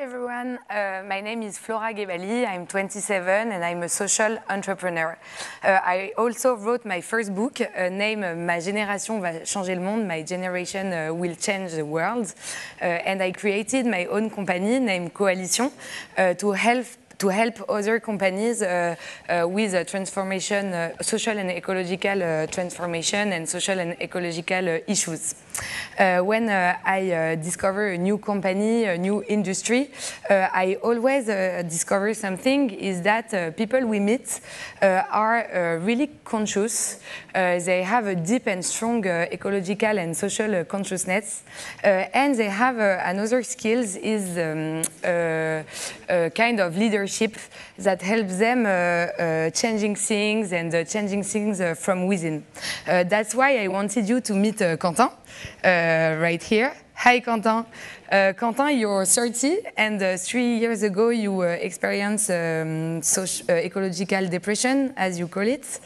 everyone. Uh, my name is Flora Ghebali. I'm 27 and I'm a social entrepreneur. Uh, I also wrote my first book, uh, named Ma génération va changer le monde, My Generation uh, Will Change the World. Uh, and I created my own company named Coalition uh, to help to help other companies uh, uh, with a transformation, uh, social and ecological uh, transformation and social and ecological uh, issues. when I discover a new company, a new industry, I always discover something is that people we meet are really conscious. they have a deep and strong ecological and social consciousness, and they have another skills is um, kind of leadership that helps them uh, uh, changing things and uh, changing things from within. that's why I wanted you to meet Quentin right here. Hi, Quentin. Uh, Quentin, you're 30, and uh, three years ago you uh, experienced um, social, uh, ecological depression, as you call it.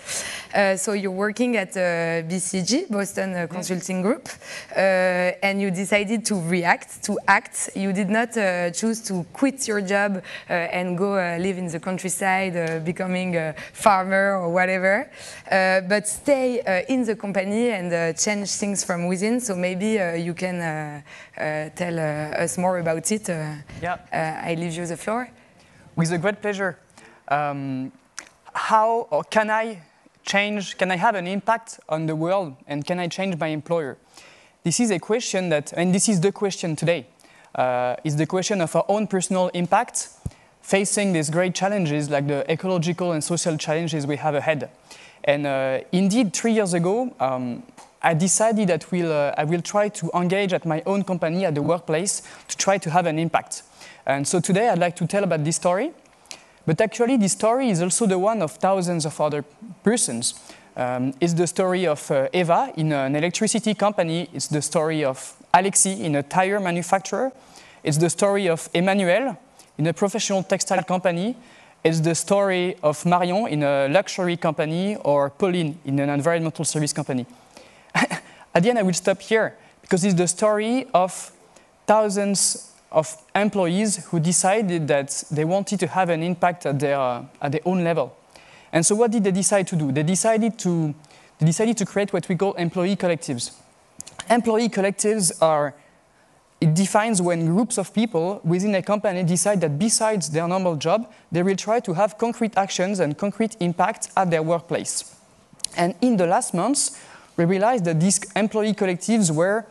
Uh, so you're working at uh, BCG, Boston Consulting Group, and you decided to react, to act. You did not choose to quit your job and go live in the countryside, becoming a farmer or whatever, but stay in the company and change things from within. So maybe you can tell uh, us more about it, uh, yeah. Uh, I leave you the floor. With a great pleasure. Um, how or can I change, can I have an impact on the world and can I change my employer? This is a question that, and this is the question today, uh, is the question of our own personal impact facing these great challenges like the ecological and social challenges we have ahead. And uh, indeed, three years ago, um, I decided that we'll, uh, I will try to engage at my own company at the workplace to try to have an impact. And so today I'd like to tell about this story. But actually, this story is also the one of thousands of other persons. Um, it's the story of uh, Eva in an electricity company. It's the story of Alexi in a tire manufacturer. It's the story of Emmanuel in a professional textile company. It's the story of Marion in a luxury company or Pauline in an environmental service company. At the end, I will stop here because it's the story of thousands of employees who decided that they wanted to have an impact at their, uh, at their own level. And so what did they decide to do? They decided to, they decided to create what we call employee collectives. Employee collectives are, it defines when groups of people within a company decide that besides their normal job, they will try to have concrete actions and concrete impact at their workplace. And in the last months, we realized that these employee collectives were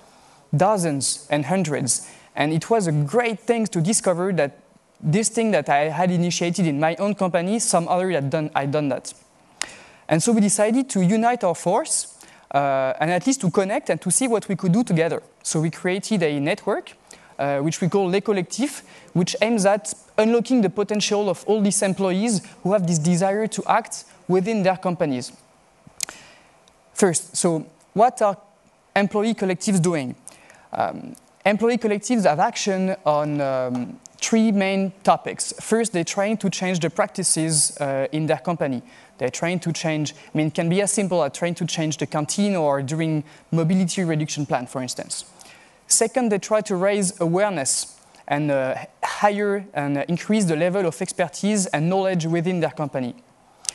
dozens and hundreds. And it was a great thing to discover that this thing that I had initiated in my own company, some other had done, I'd done that. And so we decided to unite our force uh, and at least to connect and to see what we could do together. So we created a network, uh, which we call Les Collectifs, which aims at unlocking the potential of all these employees who have this desire to act within their companies. First, so what are employee collectives doing? Um, employee collectives have action on um, three main topics. First, they're trying to change the practices uh, in their company. They're trying to change, I mean, it can be as simple as trying to change the canteen or doing mobility reduction plan, for instance. Second, they try to raise awareness and uh, higher and increase the level of expertise and knowledge within their company.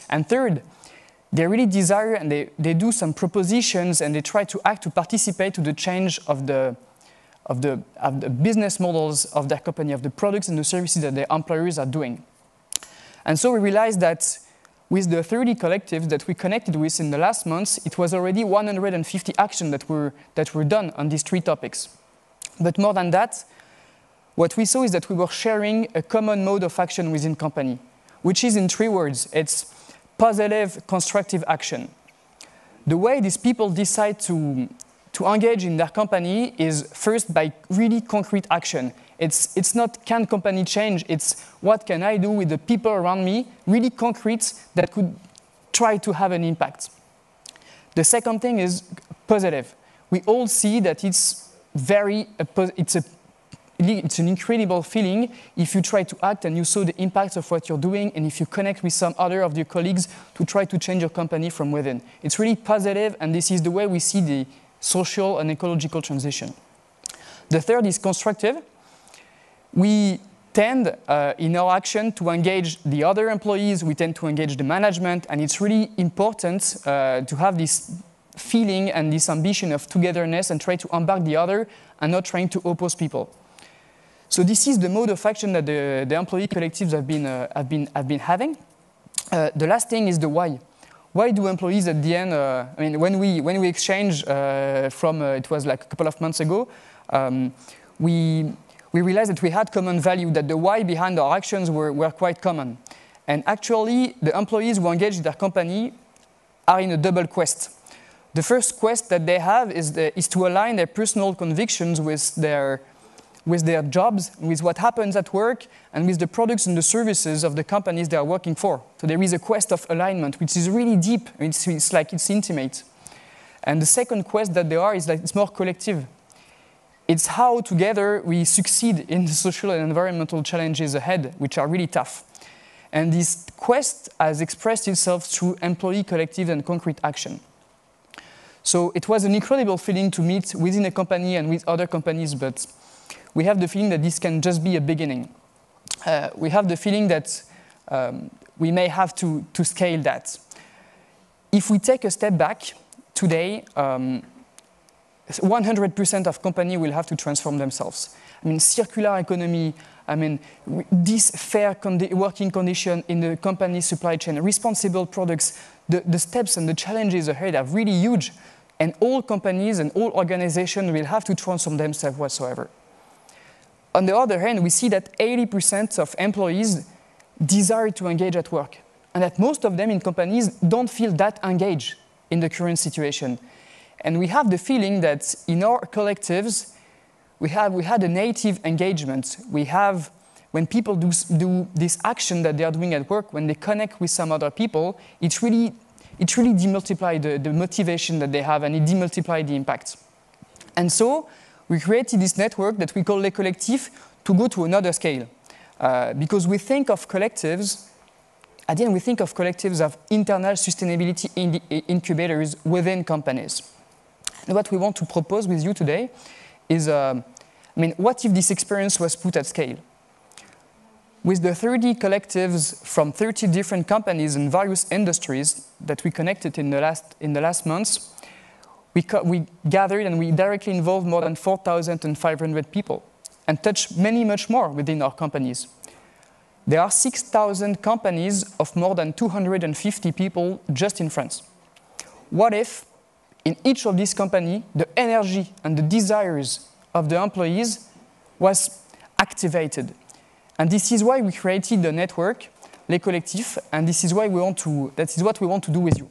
And third, they really desire and they, they do some propositions and they try to act to participate to the change of the, of, the, of the business models of their company, of the products and the services that their employers are doing. And so we realized that with the 30 collectives that we connected with in the last months, it was already 150 actions that were, that were done on these three topics. But more than that, what we saw is that we were sharing a common mode of action within company, which is in three words. It's positive, constructive action. The way these people decide to, to engage in their company is first by really concrete action. It's, it's not can company change, it's what can I do with the people around me, really concrete that could try to have an impact. The second thing is positive. We all see that it's very, it's a it's an incredible feeling if you try to act and you saw the impact of what you're doing and if you connect with some other of your colleagues to try to change your company from within. It's really positive and this is the way we see the social and ecological transition. The third is constructive. We tend uh, in our action to engage the other employees, we tend to engage the management, and it's really important uh, to have this feeling and this ambition of togetherness and try to embark the other and not trying to oppose people. So this is the mode of action that the, the employee collectives have been, uh, have been, have been having. Uh, the last thing is the why. Why do employees at the end, uh, I mean, when we, when we exchange uh, from, uh, it was like a couple of months ago, um, we, we realized that we had common value, that the why behind our actions were, were quite common. And actually, the employees who engage their company are in a double quest. The first quest that they have is, the, is to align their personal convictions with their, with their jobs, with what happens at work, and with the products and the services of the companies they are working for. So there is a quest of alignment, which is really deep. It's, it's like it's intimate. And the second quest that there are is like it's more collective. It's how together we succeed in the social and environmental challenges ahead, which are really tough. And this quest has expressed itself through employee collective and concrete action. So it was an incredible feeling to meet within a company and with other companies, but we have the feeling that this can just be a beginning. Uh, we have the feeling that um, we may have to, to scale that. If we take a step back, today, 100% um, of companies will have to transform themselves. I mean, circular economy, I mean, this fair condi working condition in the company supply chain, responsible products, the, the steps and the challenges ahead are really huge. And all companies and all organizations will have to transform themselves whatsoever. On the other hand, we see that 80% of employees desire to engage at work, and that most of them in companies don't feel that engaged in the current situation. And we have the feeling that in our collectives, we, have, we had a native engagement. We have, when people do, do this action that they are doing at work, when they connect with some other people, it really, it really demultiplies the, the motivation that they have and it demultiplies the impact. And so we created this network that we call Les Collectifs to go to another scale. Uh, because we think of collectives, at the end we think of collectives of internal sustainability in incubators within companies. And what we want to propose with you today is, uh, I mean, what if this experience was put at scale? With the 30 collectives from 30 different companies in various industries that we connected in the last, in the last months, we, we gathered and we directly involved more than 4,500 people and touched many much more within our companies. There are 6,000 companies of more than 250 people just in France. What if in each of these companies, the energy and the desires of the employees was activated? And this is why we created the network, Les Collectifs, and this is why we want to, that is what we want to do with you.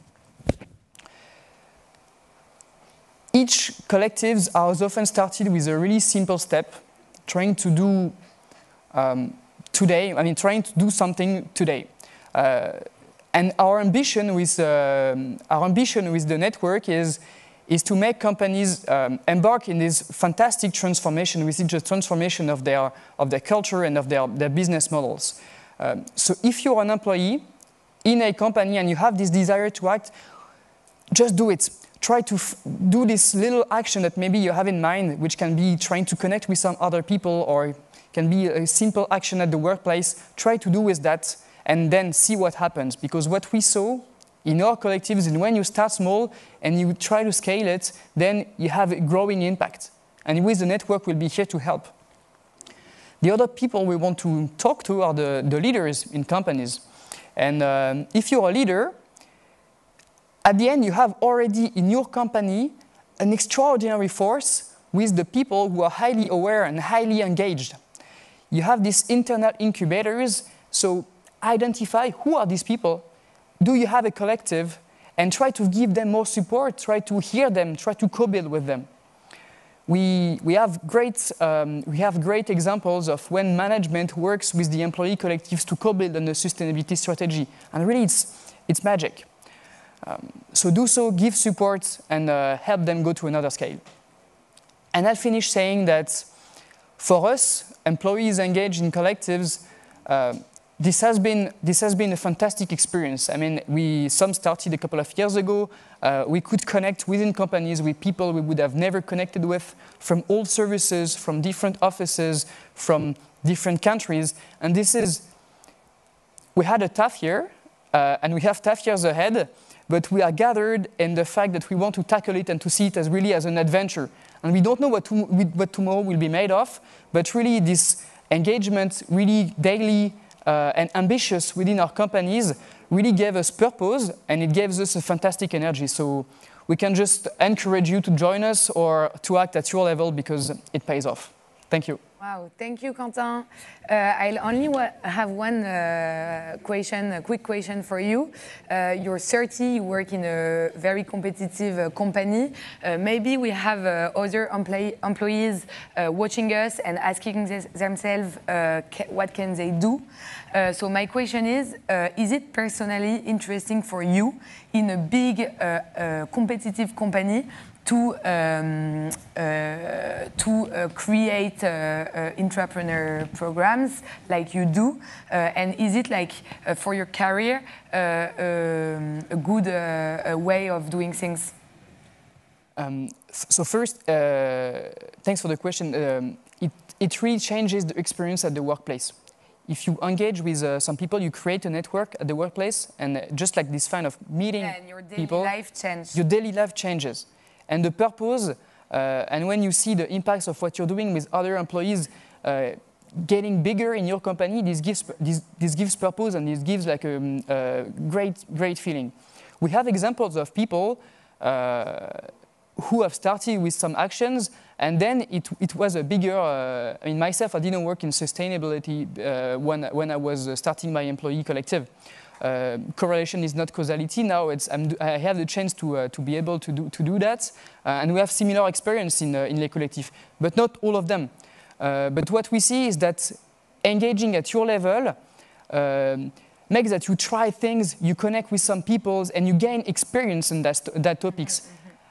Each collectives are often started with a really simple step, trying to do um, today, I mean, trying to do something today. Uh, and our ambition with, uh, our ambition with the network is, is to make companies um, embark in this fantastic transformation, which is the transformation of their, of their culture and of their, their business models. Um, so if you're an employee in a company and you have this desire to act, just do it try to do this little action that maybe you have in mind, which can be trying to connect with some other people or can be a simple action at the workplace. Try to do with that and then see what happens. Because what we saw in our collectives is when you start small and you try to scale it, then you have a growing impact. And with the network, we'll be here to help. The other people we want to talk to are the, the leaders in companies. And um, if you're a leader, at the end, you have already in your company an extraordinary force with the people who are highly aware and highly engaged. You have these internal incubators, so identify who are these people, do you have a collective, and try to give them more support, try to hear them, try to co-build with them. We, we, have great, um, we have great examples of when management works with the employee collectives to co-build on a sustainability strategy, and really it's, it's magic. Um, so do so, give support, and uh, help them go to another scale. And I'll finish saying that for us, employees engaged in collectives, uh, this has been this has been a fantastic experience. I mean, we some started a couple of years ago. Uh, we could connect within companies with people we would have never connected with from all services, from different offices, from different countries. And this is, we had a tough year, uh, and we have tough years ahead, but we are gathered in the fact that we want to tackle it and to see it as really as an adventure. And we don't know what, to, what tomorrow will be made of, but really this engagement, really daily uh, and ambitious within our companies, really gave us purpose and it gives us a fantastic energy. So we can just encourage you to join us or to act at your level because it pays off. Thank you. Wow, thank you, Quentin. Uh, I'll only have one uh, question, a quick question for you. Uh, you're 30, you work in a very competitive uh, company. Uh, maybe we have uh, other employees watching us and asking themselves what can they do. so my question is, is it personally interesting for you in a big competitive company to um, uh, to uh, create uh, entrepreneur programs like you do? and is it like for your career um, a good way of doing things? Um, so first, thanks for the question. Um, it, it really changes the experience at the workplace if you engage with uh, some people, you create a network at the workplace, and uh, just like this kind of meeting yeah, and your daily people, your daily life changes. And the purpose, uh, and when you see the impacts of what you're doing with other employees uh, getting bigger in your company, this gives, this, this gives purpose and this gives like a, um, a great, great feeling. We have examples of people uh, who have started with some actions and then it, it was a bigger, uh, I mean, myself, I didn't work in sustainability uh, when, when I was starting my employee collective uh, correlation is not causality. Now i have the chance to, uh, to be able to do, to do that. Uh, and we have similar experience in, uh, in Les Collectifs, but not all of them. Uh, but what we see is that engaging at your level um, makes that you try things, you connect with some people, and you gain experience in that, that topics.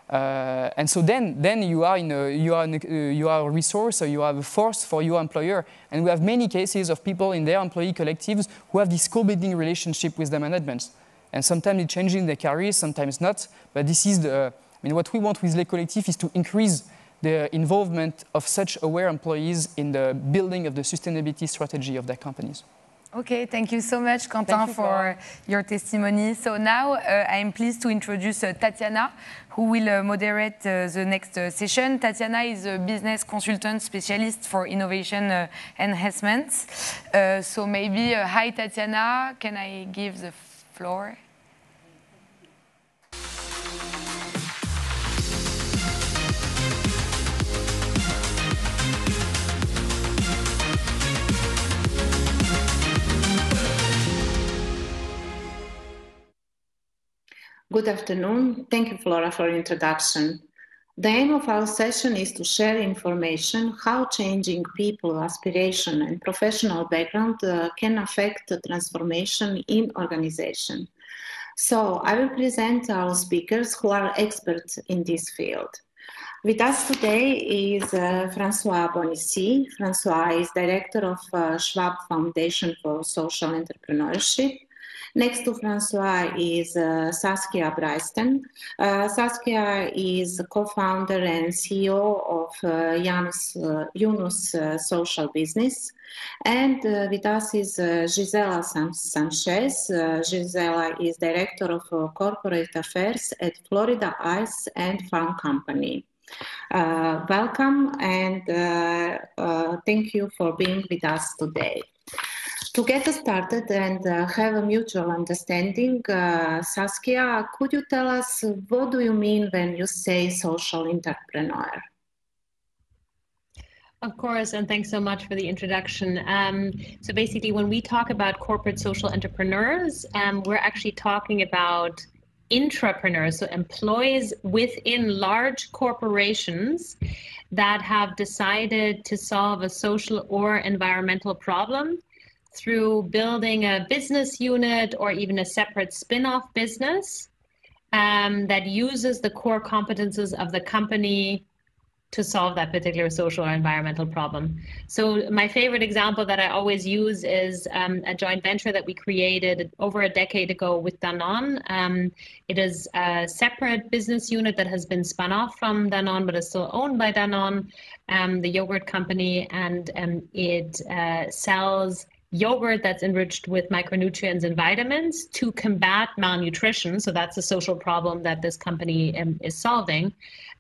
Uh, and so then, then you are in a, you are in a, uh, you are a resource, or you are a force for your employer. And we have many cases of people in their employee collectives who have this co-building relationship with the management. And sometimes it's changing their careers, sometimes not. But this is the, I mean, what we want with Les Collectifs is to increase the involvement of such aware employees in the building of the sustainability strategy of their companies. Okay, thank you so much, Quentin, you, for your testimony. So now uh, I'm pleased to introduce uh, Tatjana, who will uh, moderate uh, the next uh, session. Tatjana is a business consultant specialist for innovation uh, enhancements. so maybe, hi, Tatjana, can I give the floor? Good afternoon. Thank you, Flora, for introduction. The aim of our session is to share information how changing people, aspiration, and professional background uh, can affect the transformation in organization. So I will present our speakers who are experts in this field. With us today is uh, Francois Bonnici. Francois is director of uh, Schwab Foundation for Social Entrepreneurship Next to Francois is uh, Saskia Bruysten. Uh, Saskia is co-founder and CEO of uh, Janus, uh, Yunus uh, Social Business. And uh, with us is uh, Gisela Sanchez. Gisela is Director of Corporate Affairs at Florida Ice and Farm Company. welcome and thank you for being with us today. To get us started and uh, have a mutual understanding, uh, Saskia, could you tell us what do you mean when you say social entrepreneur? Of course, and thanks so much for the introduction. Um, so basically, when we talk about corporate social entrepreneurs, um, we're actually talking about intrapreneurs, so employees within large corporations that have decided to solve a social or environmental problem through building a business unit or even a separate spin-off business um, that uses the core competences of the company to solve that particular social or environmental problem. So my favorite example that I always use is um, a joint venture that we created over a decade ago with Danone. Um, it is a separate business unit that has been spun off from Danone, but is still owned by Danone, um, the yogurt company, and um, it uh, sells yogurt that's enriched with micronutrients and vitamins to combat malnutrition. So that's a social problem that this company um, is solving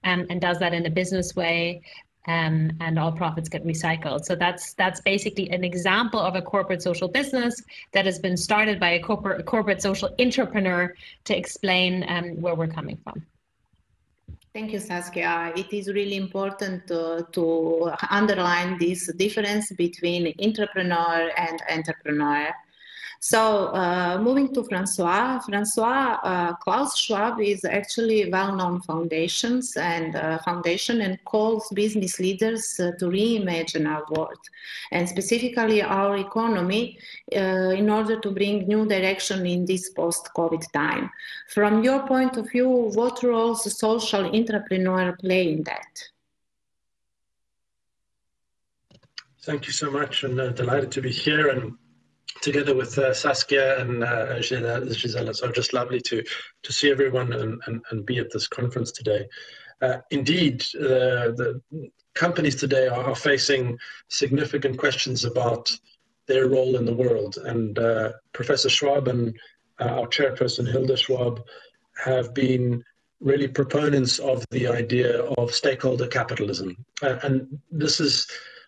um, and does that in a business way. Um, and all profits get recycled. So that's that's basically an example of a corporate social business that has been started by a corporate a corporate social entrepreneur to explain um, where we're coming from. Thank you, Saskia. It is really important uh, to underline this difference between entrepreneur and entrepreneur. So uh, moving to Francois, Francois uh, Klaus Schwab is actually well-known foundations and uh, foundation and calls business leaders uh, to reimagine our world and specifically our economy uh, in order to bring new direction in this post-COVID time. From your point of view, what roles social entrepreneur play in that? Thank you so much and uh, delighted to be here and together with uh, Saskia and uh, Gisela. So just lovely to to see everyone and, and, and be at this conference today. Uh, indeed, uh, the companies today are, facing significant questions about their role in the world. And uh, Professor Schwab and uh, our chairperson, Hilde Schwab, have been really proponents of the idea of stakeholder capitalism. and this is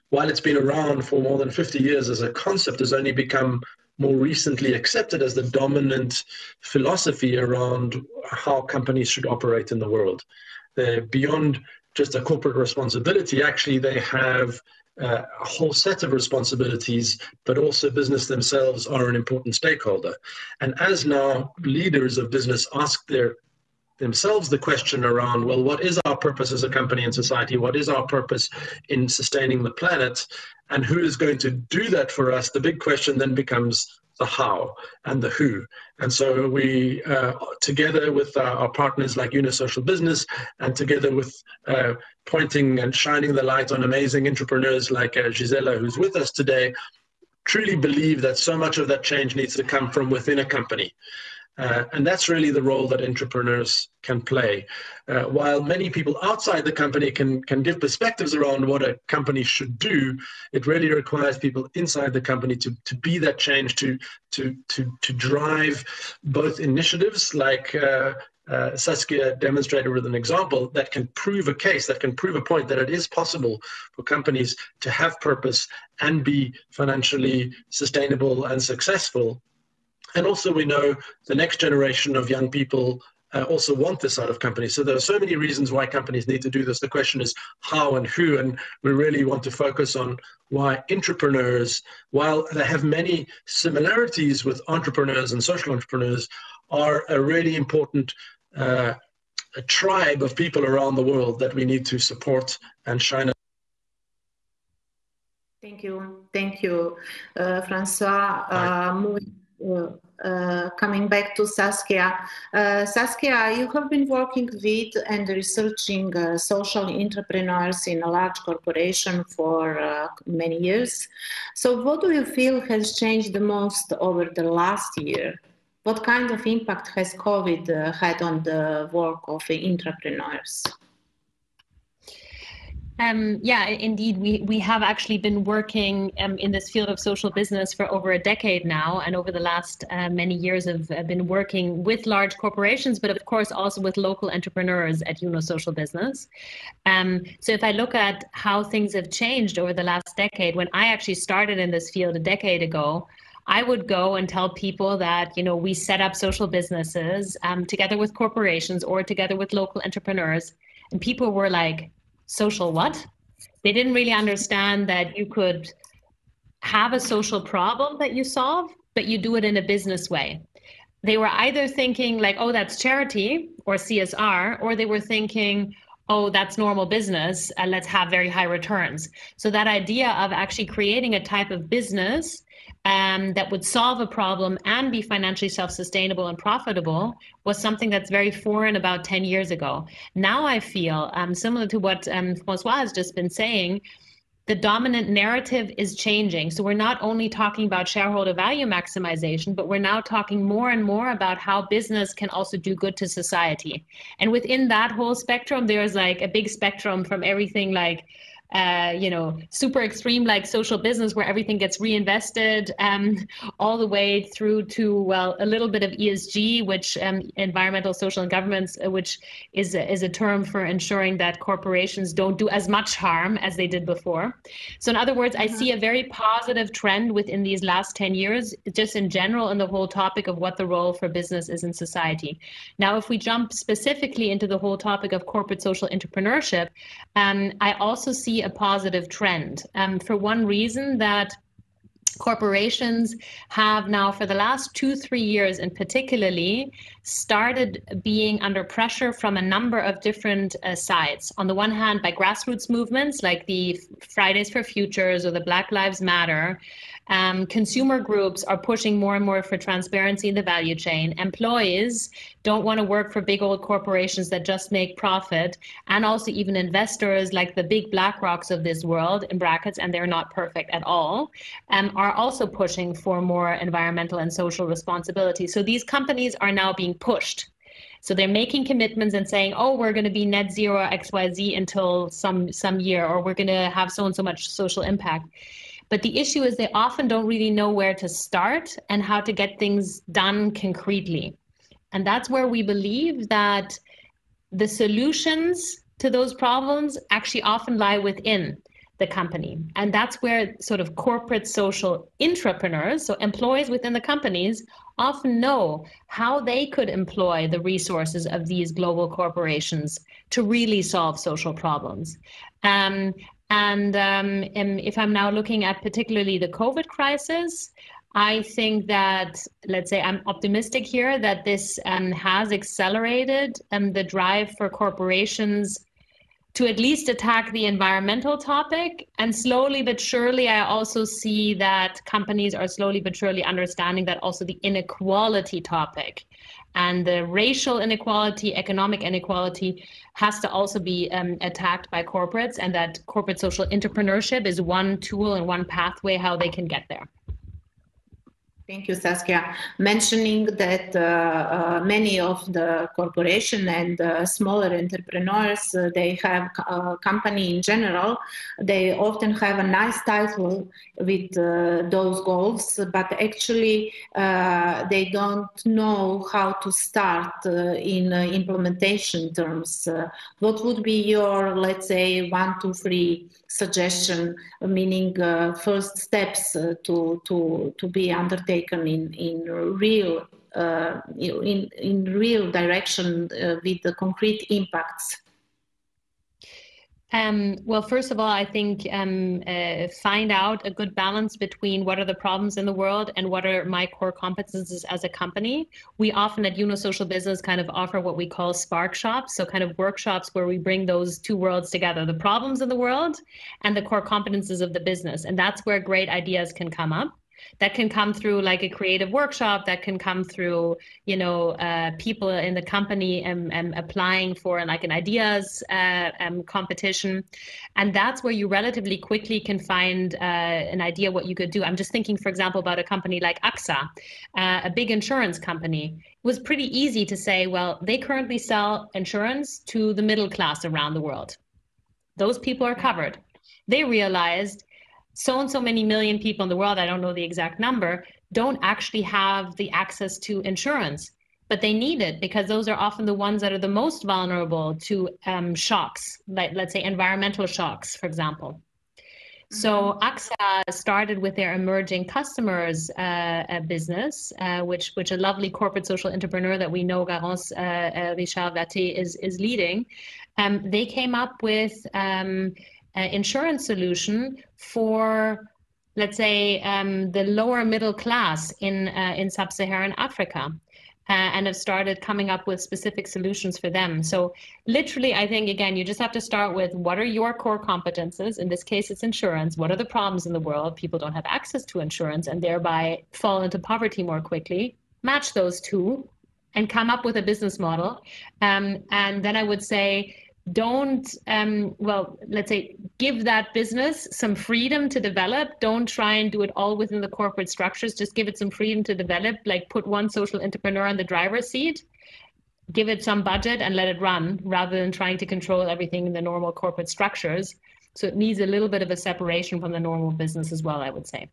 while it's been around for more than 50 years as a concept, has only become more recently accepted as the dominant philosophy around how companies should operate in the world. They're beyond just a corporate responsibility, actually, they have uh, a whole set of responsibilities, but also business themselves are an important stakeholder. And as now leaders of business ask their themselves the question around well what is our purpose as a company and society? What is our purpose in sustaining the planet? And who is going to do that for us? The big question then becomes the how and the who. And so we uh, together with our partners like Yunus Social Business and together with uh, pointing and shining the light on amazing entrepreneurs like uh, gisela who's with us today truly believe that so much of that change needs to come from within a company uh, and that's really the role that intrapreneurs can play. Uh, while many people outside the company can, can give perspectives around what a company should do, it really requires people inside the company to, to be that change, to, to, to, to drive both initiatives like uh, uh, Saskia demonstrated with an example that can prove a case, that can prove a point that it is possible for companies to have purpose and be financially sustainable and successful and also, we know the next generation of young people uh, also want this out of companies. So there are so many reasons why companies need to do this. The question is how and who, and we really want to focus on why intrapreneurs, while they have many similarities with entrepreneurs and social entrepreneurs, are a really important uh, a tribe of people around the world that we need to support and shine. Thank you, thank you, uh, Francois. Uh, coming back to Saskia. Uh, Saskia, you have been working with and researching uh, social entrepreneurs in a large corporation for uh, many years. So, what do you feel has changed the most over the last year? What kind of impact has COVID uh, had on the work of entrepreneurs? Um, yeah, indeed, we we have actually been working um, in this field of social business for over a decade now, and over the last uh, many years have uh, been working with large corporations, but of course also with local entrepreneurs at Yunus Social Business. Um, so if I look at how things have changed over the last decade, when I actually started in this field a decade ago. I would go and tell people that you know we set up social businesses um, together with corporations or together with local entrepreneurs, and people were like, social what? They didn't really understand that you could have a social problem that you solve, but you do it in a business way. They were either thinking like, oh, that's charity or CSR, or they were thinking, oh, that's normal business and let's have very high returns. So that idea of actually creating a type of business um, that would solve a problem and be financially self-sustainable and profitable was something that's very foreign about 10 years ago. Now I feel, um, similar to what um, Francois has just been saying, the dominant narrative is changing. So we're not only talking about shareholder value maximization, but we're now talking more and more about how business can also do good to society. And within that whole spectrum, there's like a big spectrum from everything like uh, you know, super extreme like social business where everything gets reinvested, um, all the way through to well, a little bit of ESG, which um, environmental, social, and governance, uh, which is a, is a term for ensuring that corporations don't do as much harm as they did before. So, in other words, mm-hmm. I see a very positive trend within these last ten years, just in general, in the whole topic of what the role for business is in society. Now, if we jump specifically into the whole topic of corporate social entrepreneurship, um, I also see a positive trend um, for one reason that corporations have now for the last two three years and particularly started being under pressure from a number of different uh, sides. On the one hand by grassroots movements like the fridays for futures or the black lives matter um, consumer groups are pushing more and more for transparency in the value chain. Employees don't want to work for big old corporations that just make profit. And also, even investors like the big black rocks of this world, in brackets, and they're not perfect at all, um, are also pushing for more environmental and social responsibility. So these companies are now being pushed so they're making commitments and saying, "Oh, we're going to be net zero X Y Z until some some year, or we're going to have so and so much social impact." But the issue is they often don't really know where to start and how to get things done concretely. And that's where we believe that the solutions to those problems actually often lie within the company. And that's where sort of corporate social entrepreneurs, so employees within the companies, often know how they could employ the resources of these global corporations to really solve social problems. Um, and um, if I'm now looking at particularly the COVID crisis, I think that, let's say, I'm optimistic here that this um, has accelerated um, the drive for corporations to at least attack the environmental topic. And slowly but surely, I also see that companies are slowly but surely understanding that also the inequality topic and the racial inequality, economic inequality has to also be um, attacked by corporates, and that corporate social entrepreneurship is one tool and one pathway how they can get there. Thank you, Saskia. Mentioning that uh, uh, many of the corporation and uh, smaller entrepreneurs, uh, they have a uh, company in general, they often have a nice title with uh, those goals, but actually they don't know how to start in implementation terms. what would be your, let's say, one, two, three suggestion, meaning first steps to, to, to be undertaken in in real uh, in in real direction uh, with the concrete impacts? Um, well, first of all, I think um, uh, find out a good balance between what are the problems in the world and what are my core competences as a company. We often at Yunus Social Business kind of offer what we call spark shops, so kind of workshops where we bring those two worlds together: the problems in the world and the core competences of the business, and that's where great ideas can come up that can come through like a creative workshop that can come through you know uh, people in the company and, and applying for like an ideas uh, um, competition. And that's where you relatively quickly can find uh, an idea what you could do. I'm just thinking for example about a company like axa uh, a big insurance company. It was pretty easy to say well they currently sell insurance to the middle class around the world. Those people are covered. They realized so and so many million people in the world, I don't know the exact number, don't actually have the access to insurance. But they need it because those are often the ones that are the most vulnerable to um, shocks, like let's say environmental shocks, for example. So mm-hmm. AXA started with their emerging customers uh, business, uh, which which a lovely corporate social entrepreneur that we know, Garance uh, uh Richard Vaté, is is leading. Um, they came up with um, uh, insurance solution for let's say um, the lower middle class in uh, in sub-Saharan Africa. uh, and have started coming up with specific solutions for them. So, literally, I think again, you just have to start with what are your core competences? In this case, it's insurance. What are the problems in the world? People don't have access to insurance and thereby fall into poverty more quickly. Match those two and come up with a business model. Um, and then I would say, don't um, well let's say give that business some freedom to develop. Don't try and do it all within the corporate structures. Just give it some freedom to develop. Like put one social entrepreneur on the driver's seat. Give it some budget and let it run rather than trying to control everything in the normal corporate structures. So it needs a little bit of a separation from the normal business as well i would say.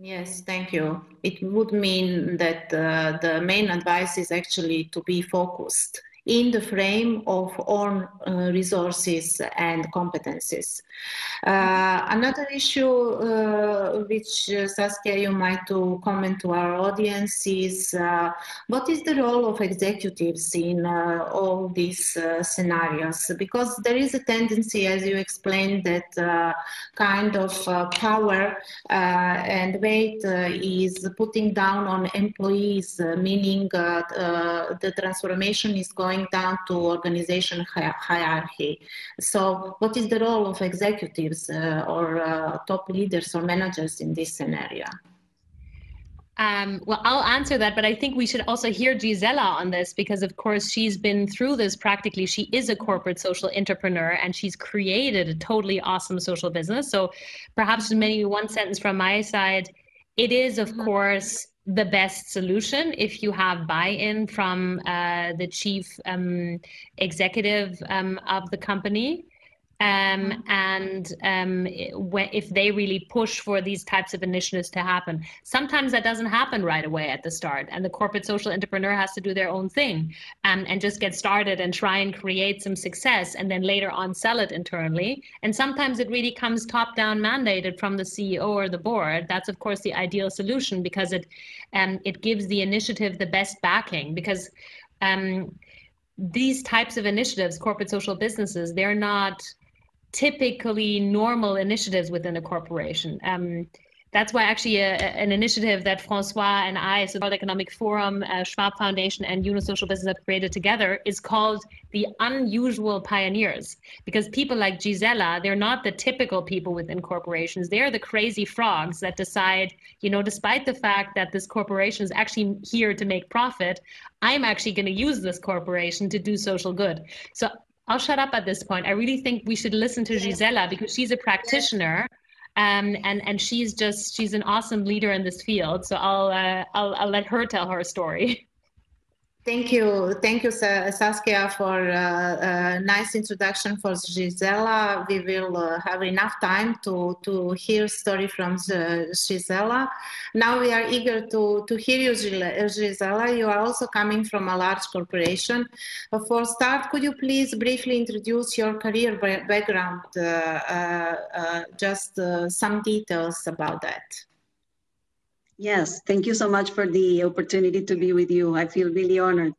Yes, thank you. It would mean that uh, the main advice is actually to be focused in the frame of own uh, resources and competencies. Uh, another issue uh, which uh, Saskia you might to comment to our audience is uh, what is the role of executives in uh, all these scenarios? Because there is a tendency, as you explained, that kind of power and weight is putting down on employees, meaning the transformation is going going down to organization hierarchy. So what is the role of executives uh, or uh, top leaders or managers in this scenario? Um, well, I'll answer that, but I think we should also hear Gisela on this because, of course, she's been through this practically. She is a corporate social entrepreneur and she's created a totally awesome social business. So, perhaps maybe one sentence from my side it is, of mm-hmm. course, the best solution if you have buy-in from uh, the chief um, executive um, of the company um, mm-hmm. and um, if they really push for these types of initiatives to happen. Sometimes that doesn't happen right away at the start, and the corporate social entrepreneur has to do their own thing um, and just get started and try and create some success, and then later on sell it internally. And sometimes it really comes top-down mandated from the CEO or the board. That's of course the ideal solution because it um, it gives the initiative the best backing because. Um, these types of initiatives, corporate social businesses, they're not typically normal initiatives within a corporation. Um, that's why actually a, an initiative that Francois and I, so the World Economic Forum, uh, Schwab Foundation, and Yunus Social Business have created together is called the Unusual Pioneers. Because people like Gisela, they're not the typical people within corporations. They're the crazy frogs that decide, you know, despite the fact that this corporation is actually here to make profit, I'm actually going to use this corporation to do social good. So I'll shut up at this point. I really think we should listen to Gisela because she's a practitioner. Um, and and she's just she's an awesome leader in this field. So I'll uh, I'll, I'll let her tell her story. Thank you. Thank you, Saskia, for uh, a nice introduction for Gisela. We will uh, have enough time to, to hear story from Gisela. Now we are eager to, to hear you, Gisela. You are also coming from a large corporation. For start, could you please briefly introduce your career background, uh, uh, uh just uh, some details about that? Yes, thank you so much for the opportunity to be with you. I feel really honored.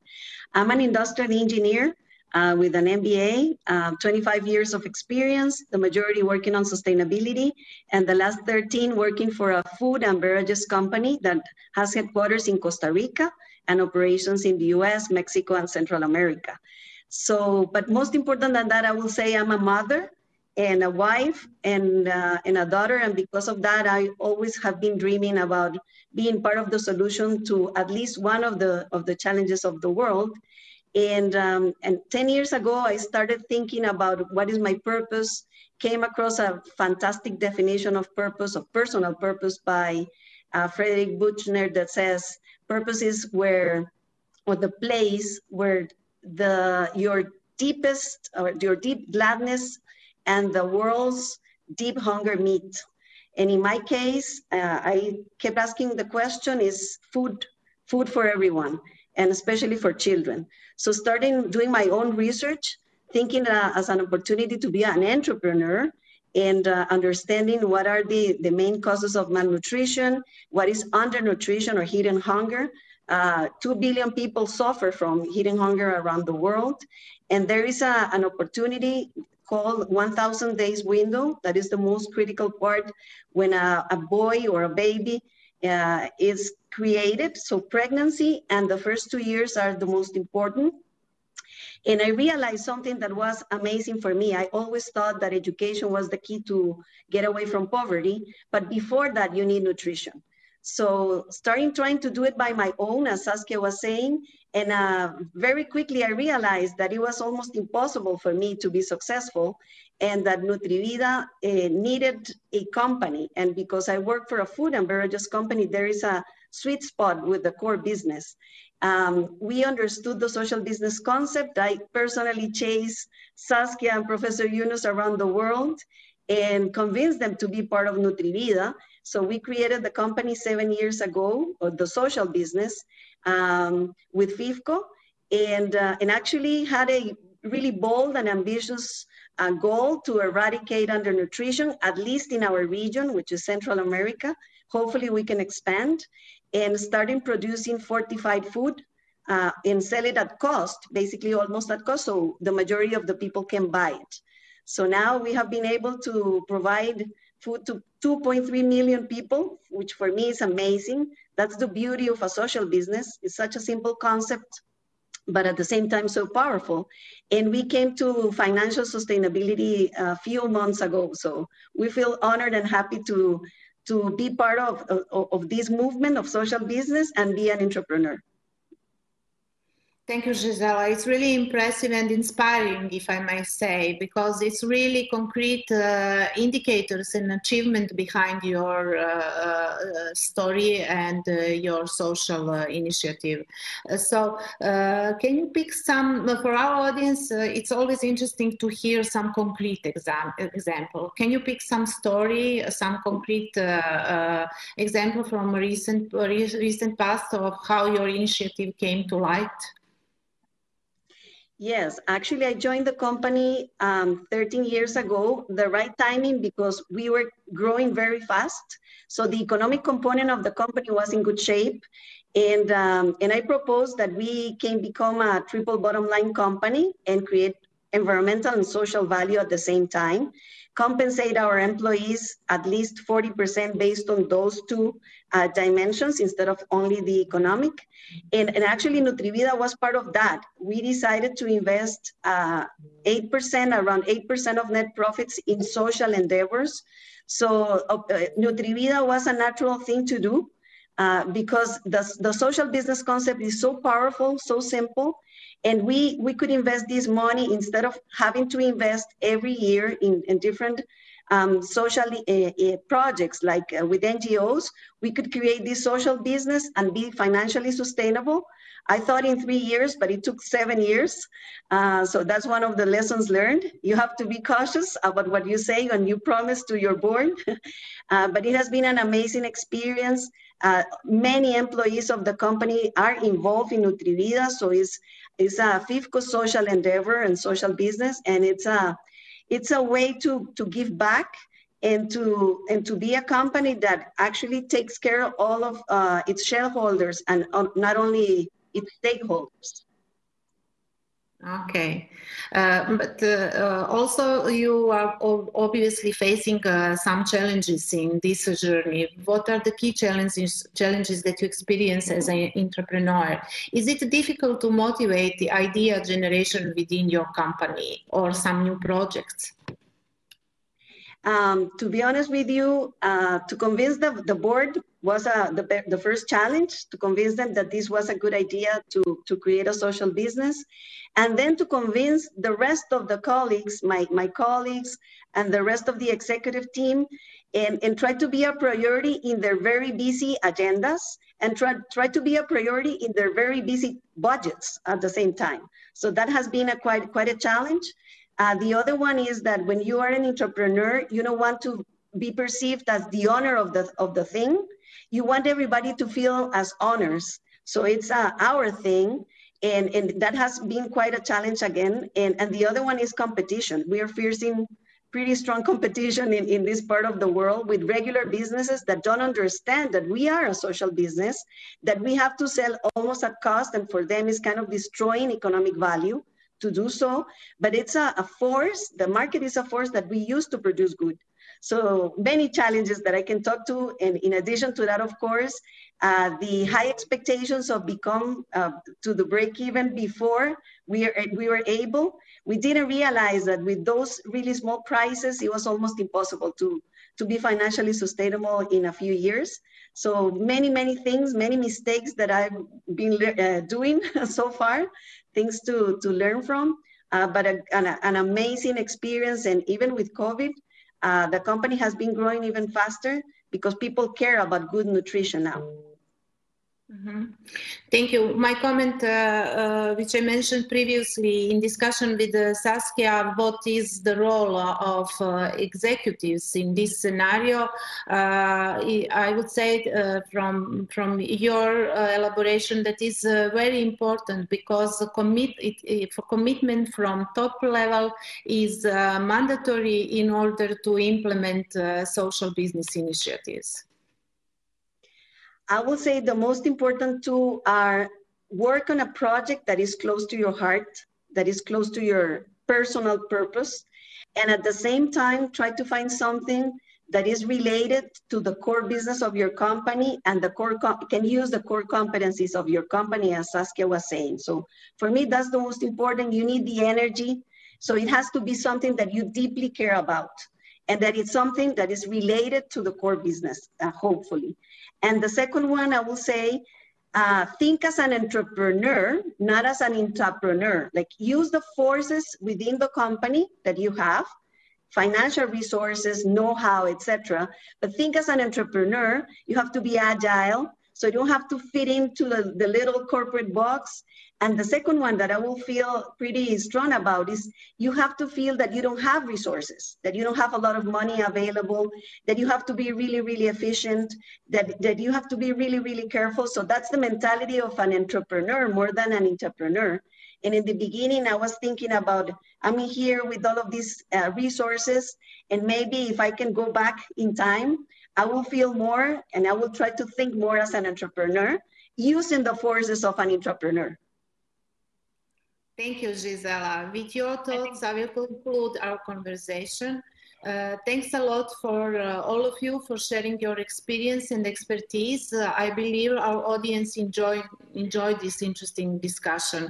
I'm an industrial engineer uh, with an MBA, uh, 25 years of experience, the majority working on sustainability, and the last 13 working for a food and beverages company that has headquarters in Costa Rica and operations in the US, Mexico, and Central America. So, but most important than that, I will say I'm a mother and a wife and, uh, and a daughter. And because of that, I always have been dreaming about being part of the solution to at least one of the, of the challenges of the world. And, um, and 10 years ago, I started thinking about what is my purpose, came across a fantastic definition of purpose, of personal purpose by uh, Frederick Buechner that says, purpose is where, or the place where the, your deepest, or your deep gladness and the world's deep hunger meet. And in my case, uh, I kept asking the question is food, food for everyone, and especially for children. So starting doing my own research, thinking uh, as an opportunity to be an entrepreneur and uh, understanding what are the, the main causes of malnutrition, what is undernutrition or hidden hunger. Uh, 2 billion people suffer from hidden hunger around the world. And there is a, an opportunity called 1000 days window. That is the most critical part when a, a boy or a baby uh, is created. So pregnancy and the first two years are the most important. And I realized something that was amazing for me. I always thought that education was the key to get away from poverty. But before that, you need nutrition. So starting trying to do it by my own, as Saskia was saying, and uh, very quickly I realized that it was almost impossible for me to be successful and that Nutrivida uh, needed a company. And because I work for a food and beverages company, there is a sweet spot with the core business. Um, we understood the social business concept. I personally chased Saskia and Professor Yunus around the world and convinced them to be part of Nutrivida. So we created the company seven years ago, or the social business, um, with FIFCO, and, uh, and actually had a really bold and ambitious uh, goal to eradicate undernutrition, at least in our region, which is Central America. Hopefully we can expand and starting producing fortified food uh, and sell it at cost, basically almost at cost, so the majority of the people can buy it. So now we have been able to provide food to 2.3 million people, which for me is amazing. That's the beauty of a social business. It's such a simple concept, but at the same time so powerful. And we came to financial sustainability a few months ago. So we feel honored and happy to to be part of, of, of this movement of social business and be an entrepreneur. Thank you, Gisela. It's really impressive and inspiring, if I may say, because it's really concrete uh, indicators and achievement behind your uh, uh, story and uh, your social uh, initiative. Uh, so, can you pick some, for our audience, it's always interesting to hear some concrete exam example. Can you pick some story, some concrete example from recent, recent past of how your initiative came to light? Yes, actually, I joined the company um, 13 years ago, the right timing because we were growing very fast. So the economic component of the company was in good shape. And, um, and I proposed that we can become a triple bottom line company and create environmental and social value at the same time compensate our employees at least 40% based on those two uh, dimensions instead of only the economic. And, and, actually Nutrivida was part of that. We decided to invest 8%, uh, around 8% of net profits in social endeavors. So uh, Nutrivida was a natural thing to do uh, because the, the social business concept is so powerful, so simple, and we, we could invest this money instead of having to invest every year in, in different um, social uh, uh, projects like uh, with NGOs, we could create this social business and be financially sustainable. I thought in three years, but it took seven years. Uh, so that's one of the lessons learned. You have to be cautious about what you say and you promise to your board. Uh, but it has been an amazing experience. Uh, many employees of the company are involved in Nutrivida, so it's, it's a FIFCO social endeavor and social business, and it's a, it's a way to, to give back and to, and to be a company that actually takes care of all of uh, its shareholders and uh, not only its stakeholders. Okay, uh, but uh, uh, also you are obviously facing uh, some challenges in this journey. What are the key challenges challenges that you experience as an entrepreneur? Is it difficult to motivate the idea generation within your company or some new projects? Um, to be honest with you, uh, to convince the, the board was uh, the, the first challenge, to convince them that this was a good idea to, to create a social business. And then to convince the rest of the colleagues, my, my colleagues and the rest of the executive team, and, and try to be a priority in their very busy agendas and try, try to be a priority in their very busy budgets at the same time. So that has been a quite, quite a challenge. Uh, the other one is that when you are an entrepreneur, you don't want to be perceived as the owner of the, of the thing. You want everybody to feel as owners. So it's uh, our thing. And, and that has been quite a challenge again. And, and the other one is competition. We are facing pretty strong competition in, in this part of the world with regular businesses that don't understand that we are a social business, that we have to sell almost at cost, and for them is kind of destroying economic value to do so, but it's a, a, force, the market is a force that we use to produce good. So many challenges that I can talk to. And in addition to that, of course, uh, the high expectations of become uh, to the break even before we, are, we were able, we didn't realize that with those really small prices, it was almost impossible to, to be financially sustainable in a few years. So many, many things, many mistakes that I've been uh, doing so far, things to, to learn from, uh, but a, an, an, amazing experience. And even with COVID, uh, the company has been growing even faster because people care about good nutrition now. Mm -hmm. Thank you. My comment, uh, uh, which I mentioned previously in discussion with uh, Saskia, what is the role of uh, executives in this scenario? Uh, I would say uh, from from your elaboration that is very important because commit it, it, commitment from top level is mandatory in order to implement social business initiatives. I will say the most important two are work on a project that is close to your heart, that is close to your personal purpose, and at the same time, try to find something that is related to the core business of your company and the core can use the core competencies of your company, as Saskia was saying. So for me, that's the most important. You need the energy. So it has to be something that you deeply care about and that it's something that is related to the core business, uh, hopefully. And the second one, I will say, uh, think as an entrepreneur, not as an intrapreneur. Like use the forces within the company that you have, financial resources, know-how, etc. But think as an entrepreneur, you have to be agile. So you don't have to fit into the, the little corporate box and the second one that I will feel pretty strong about is you have to feel that you don't have resources, that you don't have a lot of money available, that you have to be really, really efficient, that, that you have to be really, really careful. So that's the mentality of an entrepreneur more than an intrapreneur. And in the beginning, I was thinking about, I'm here with all of these uh, resources, and maybe if I can go back in time, I will feel more and I will try to think more as an entrepreneur using the forces of an intrapreneur. Thank you, Gisela. With your thoughts, I will conclude our conversation. Uh, thanks a lot for uh, all of you for sharing your experience and expertise. Uh, I believe our audience enjoy enjoy this interesting discussion.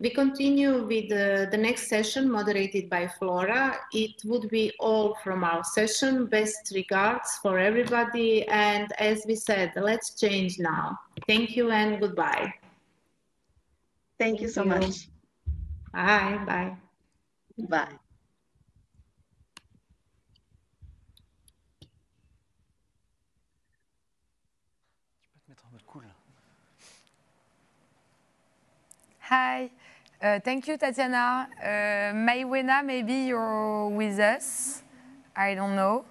We continue with uh, the next session moderated by Flora. It would be all from our session. Best regards for everybody. And as we said, let's change now. Thank you and goodbye. Thank you so much. Bye. Bye. Bye. Hi. Uh, thank you, Tatjana. Uh, Mawuena, maybe you're with us. I don't know.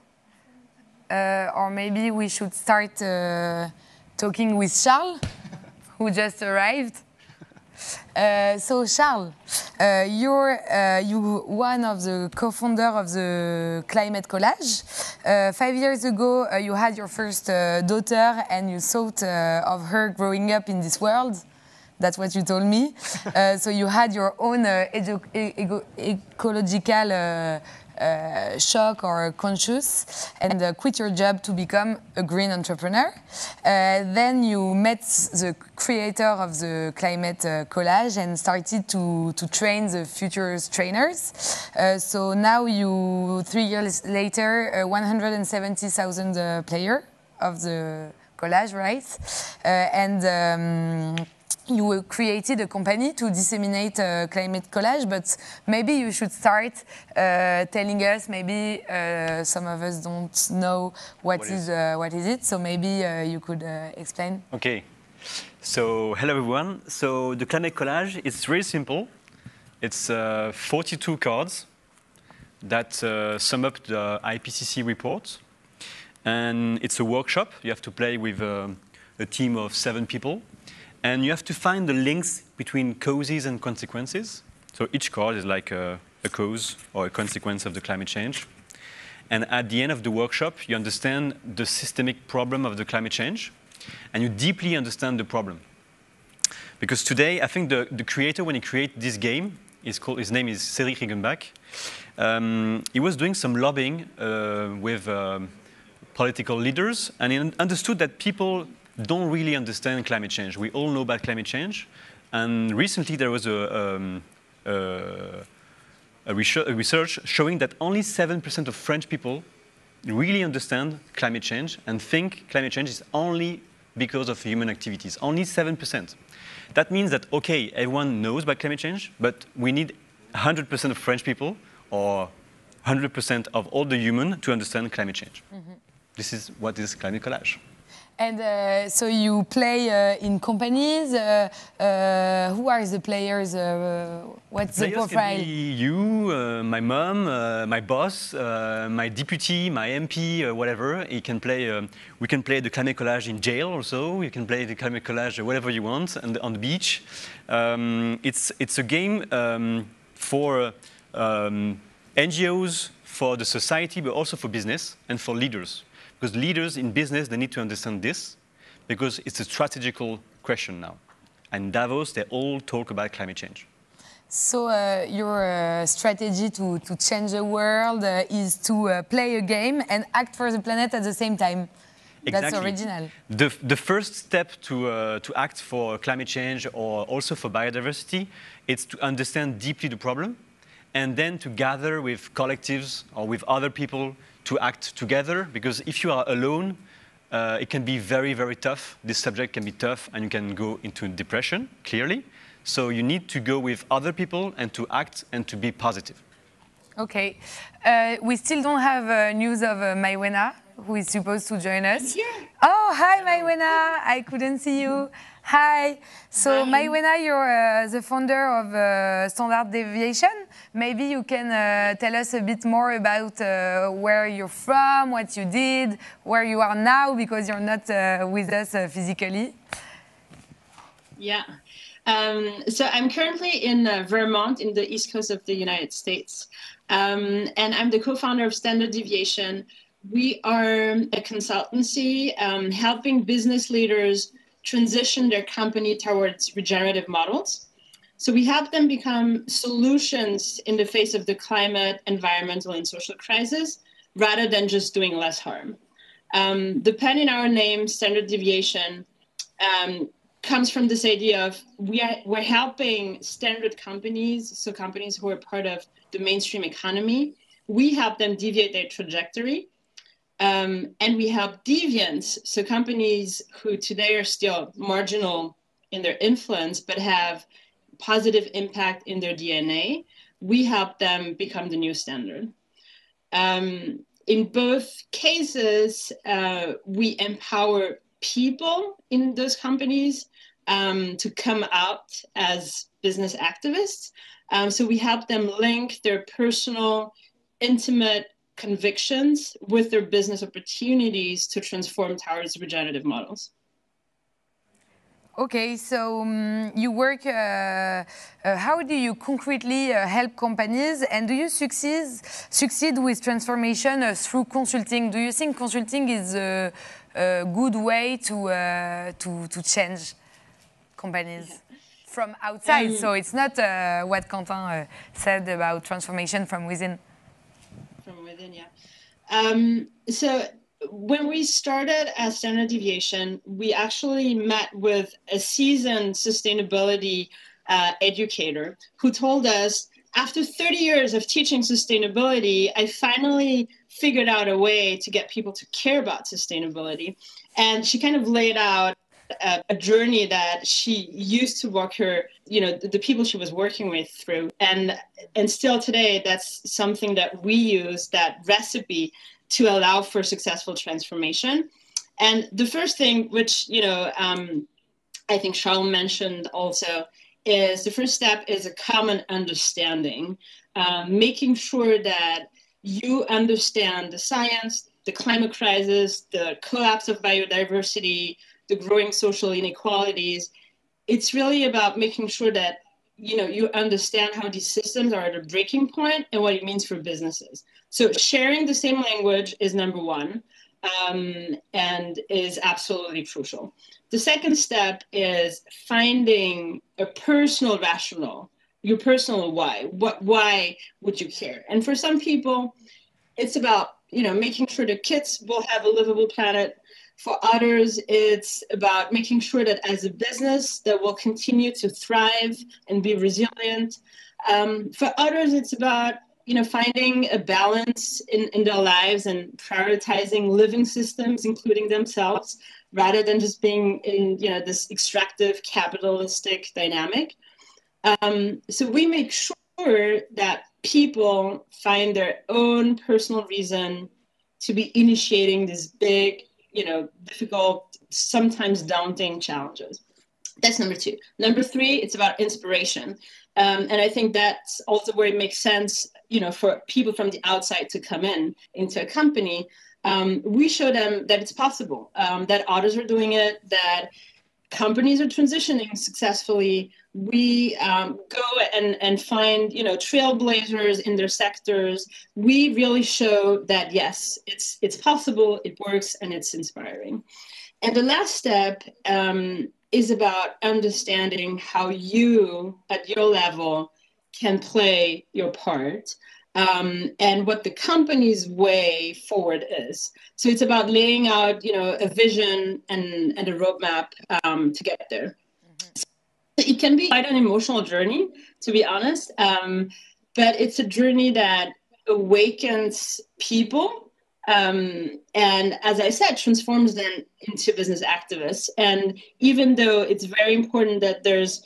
Uh, or maybe we should start uh, talking with Charles, who just arrived. Uh, so Charles, uh, you're uh, you one of the co-founder of the Climate Collage. Uh, five years ago, uh, you had your first daughter, and you thought of her growing up in this world. That's what you told me. so you had your own ecological uh, shock or conscious and uh, quit your job to become a green entrepreneur. Uh, then you met the creator of the climate uh, collage and started to, to train the futures trainers. Uh, so now you, three years later, 170,000 uh, player of the collage, right? and um, you created a company to disseminate uh, climate collage, but maybe you should start uh, telling us. Maybe uh, some of us don't know what, what is, is uh, what is it. So maybe uh, you could uh, explain. Okay. So hello everyone. So the climate collage is really simple. It's 42 cards that sum up the IPCC report, and it's a workshop. You have to play with a team of seven people. And you have to find the links between causes and consequences. So each cause is like a, a cause or a consequence of the climate change. And at the end of the workshop, you understand the systemic problem of the climate change, and you deeply understand the problem. Because today, I think the, the creator, when he created this game, his name is Cedric Ringenbach. um, he was doing some lobbying uh, with um, political leaders, and he understood that people don't really understand climate change. We all know about climate change, and recently there was a, um, uh, a, research showing that only 7% of French people really understand climate change and think climate change is only because of human activities. Only 7%. That means that, okay, everyone knows about climate change, but we need 100% of French people or 100% of all the human to understand climate change. Mm -hmm. This is what is climate collage. And uh, so you play uh, in companies. Uh, uh who are the players? Uh, what's players the profile? Can be you, uh, my mom, my boss, my deputy, my MP, whatever. He can play. we can play the climate collage in jail also. You can play the climate collage whatever you want and on the beach. Um, it's it's a game um, for um, NGOs, for the society, but also for business and for leaders. Because leaders in business, they need to understand this because it's a strategical question now. And Davos, they all talk about climate change. So uh, your uh, strategy to, to change the world uh, is to uh, play a game and act for the planet at the same time. Exactly. That's original. The, the first step to, uh, to act for climate change or also for biodiversity is to understand deeply the problem and then to gather with collectives or with other people to act together because if you are alone, uh, it can be very, very tough. This subject can be tough and you can go into depression, clearly. So you need to go with other people and to act and to be positive. Okay. Uh, we still don't have uh, news of uh, Mawuena, who is supposed to join us. Yeah. Oh, hi, Mawuena. I couldn't see you. Hi. So, Hi. Mawuena, you're uh, the founder of uh, Standard Deviation. Maybe you can uh, tell us a bit more about uh, where you're from, what you did, where you are now, because you're not uh, with us uh, physically. Yeah. Um, so I'm currently in Vermont, in the east coast of the United States. Um, and I'm the co-founder of Standard Deviation. We are a consultancy um, helping business leaders transition their company towards regenerative models. So we help them become solutions in the face of the climate, environmental, and social crisis rather than just doing less harm. Um, the pen in our name, standard deviation, um, comes from this idea of we are, we're helping standard companies, so companies who are part of the mainstream economy, we help them deviate their trajectory um, and we help deviants, so companies who today are still marginal in their influence, but have positive impact in their DNA. We help them become the new standard. Um, in both cases, uh, we empower people in those companies um, to come out as business activists. Um, so we help them link their personal, intimate convictions with their business opportunities to transform towards regenerative models. Okay, so um, you work, uh, uh, how do you concretely uh, help companies and do you succeed, succeed with transformation uh, through consulting? Do you think consulting is a, a good way to, uh, to, to change companies? From outside, um, so it's not uh, what Quentin said about transformation from within from within, yeah. Um, so when we started as Standard Deviation, we actually met with a seasoned sustainability uh, educator who told us after 30 years of teaching sustainability, I finally figured out a way to get people to care about sustainability. And she kind of laid out a, a, journey that she used to walk her, you know, the, the, people she was working with through. And and still today, that's something that we use, that recipe to allow for successful transformation. And the first thing, which, you know, um, I think Charles mentioned also, is the first step is a common understanding, um, making sure that you understand the science, the climate crisis, the collapse of biodiversity, the growing social inequalities. It's really about making sure that you know you understand how these systems are at a breaking point and what it means for businesses. So sharing the same language is number one um, and is absolutely crucial. The second step is finding a personal rationale your personal why. What why would you care? And for some people, it's about you know making sure the kids will have a livable planet. For others, it's about making sure that as a business that will continue to thrive and be resilient. Um, for others, it's about you know finding a balance in, in their lives and prioritizing living systems, including themselves, rather than just being in you know this extractive capitalistic dynamic. Um, so we make sure that people find their own personal reason to be initiating this big, you know, difficult, sometimes daunting challenges. That's number two. Number three, it's about inspiration. Um, and I think that's also where it makes sense, you know, for people from the outside to come in into a company. Um, we show them that it's possible, um, that others are doing it, that companies are transitioning successfully. We um, go and, and find, you know, trailblazers in their sectors. We really show that yes, it's it's possible, it works, and it's inspiring. And the last step um, is about understanding how you, at your level, can play your part um, and what the company's way forward is. So it's about laying out, you know, a vision and, and a roadmap um, to get there. Mm-hmm. It can be quite an emotional journey, to be honest, um, but it's a journey that awakens people um, and as I said, transforms them into business activists. And even though it's very important that there's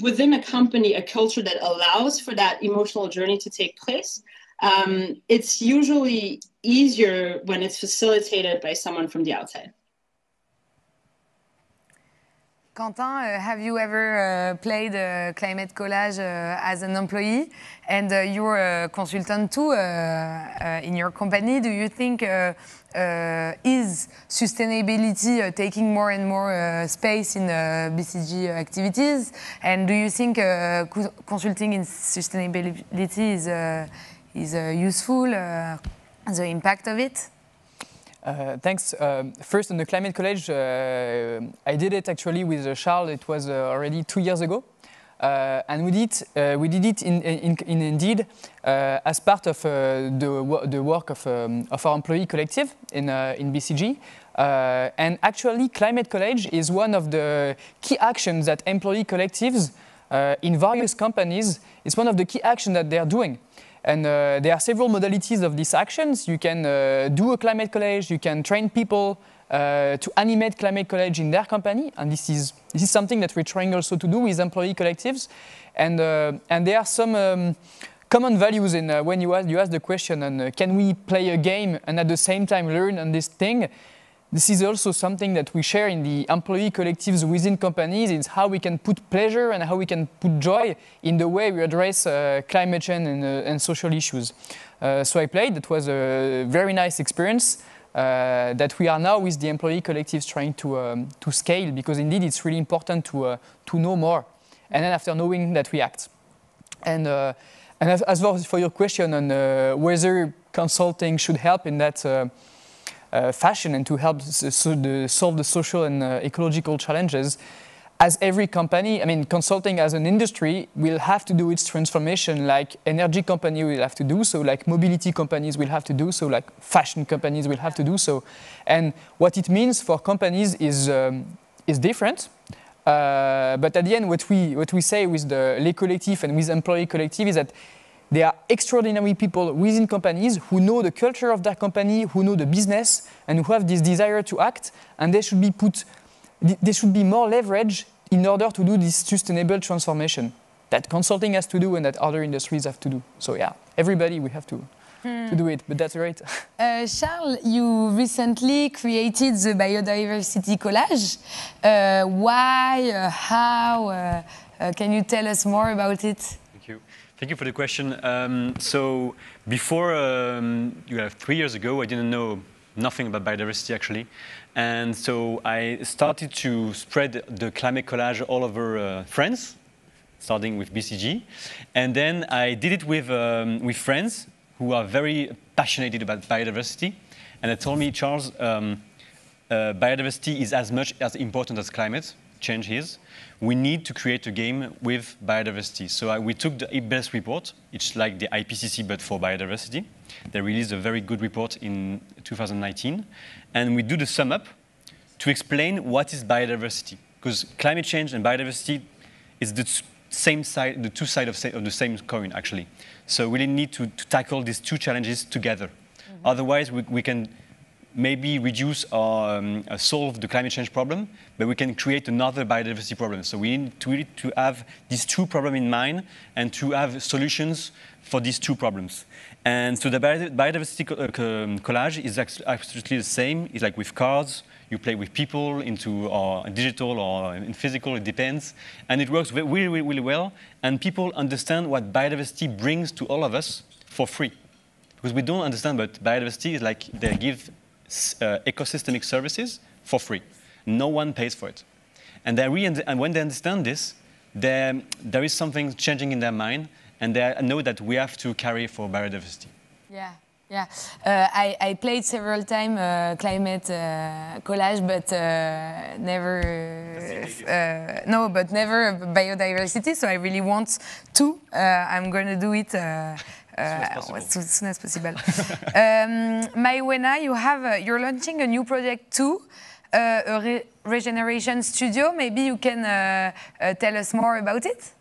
within a company a culture that allows for that emotional journey to take place, um, it's usually easier when it's facilitated by someone from the outside. Quentin, uh, have you ever uh, played uh, Climate Collage uh, as an employee? And uh, you're a consultant too uh, in your company. Do you think is sustainability taking more and more space in BCG activities? And do you think consulting in sustainability is, is useful, the impact of it? Uh, thanks. Uh, first, on the Climate Collage, uh, I did it actually with uh, Charles. It was uh, already two years ago. Uh, and we did, we did it in, in, in indeed as part of the, the work of, um, of our employee collective in, in BCG. and actually, Climate Collage is one of the key actions that employee collectives in various companies, is one of the key actions that they are doing. And uh, there are several modalities of these actions. You can uh, do a climate collage, you can train people uh, to animate climate collage in their company. And this is, this is something that we're trying also to do with employee collectives. And, uh, and there are some um, common values in uh, when you ask, you ask the question, and uh, can we play a game and at the same time learn on this thing? This is also something that we share in the employee collectives within companies. It's how we can put pleasure and how we can put joy in the way we address uh, climate change and, uh, and social issues. Uh, so I played. That was a very nice experience uh, that we are now with the employee collectives trying to, um, to scale because indeed it's really important to, uh, to know more. And then after knowing that we act. And, uh, and as, as well for your question on whether consulting should help in that uh, fashion and to help so the, solve the social and uh, ecological challenges. As every company, I mean, consulting as an industry will have to do its transformation like energy company will have to do so, like mobility companies will have to do so, like fashion companies will have to do so. And what it means for companies is, um, is different. Uh, but at the end, what we, what we say with the Les Collectifs and with Employee Collective is that they are extraordinary people within companies who know the culture of their company, who know the business, and who have this desire to act. And they should be put, they should be more leverage in order to do this sustainable transformation that consulting has to do and that other industries have to do. So yeah, everybody we have to. Hmm. To do it, but that's right. Uh, Charles, you recently created the biodiversity collage. Uh, why? Uh, how? Uh, uh, can you tell us more about it? Thank you. Thank you for the question. Um, so before, um, you have three years ago, I didn't know nothing about biodiversity actually. And so I started to spread the climate collage all over uh, France, starting with BCG. And then I did it with, um, with friends who are very passionate about biodiversity. And they told me, Charles, um, uh, biodiversity is as much as important as climate. change is, we need to create a game with biodiversity. So uh, we took the IPBES report, it's like the IPCC but for biodiversity. They released a very good report in 2019, and we do the sum up to explain what is biodiversity, because climate change and biodiversity is the same side, the two sides of, of, the same coin actually. So we really need to, to tackle these two challenges together. Mm -hmm. Otherwise, we, we can maybe reduce or um, uh, solve the climate change problem, but we can create another biodiversity problem. So we need to, to have these two problems in mind and to have solutions for these two problems. And so the biodiversity um, collage is absolutely the same. It's like with cards, you play with people into or digital or in physical, it depends. And it works really, really, really well. And people understand what biodiversity brings to all of us for free. Because we don't understand, but biodiversity is like they give uh, ecosystemic services for free. No one pays for it. And, they and when they understand this, there is something changing in their mind, and they know that we have to carry for biodiversity. Yeah. Yeah, uh, I, I, played several times uh, climate uh, collage, but uh, never, uh, no, but never biodiversity. So I really want to. Uh, I'm going to do it as soon as possible. um, Mawuena, you have you're launching a new project too, a re regeneration studio. Maybe you can tell us more about it.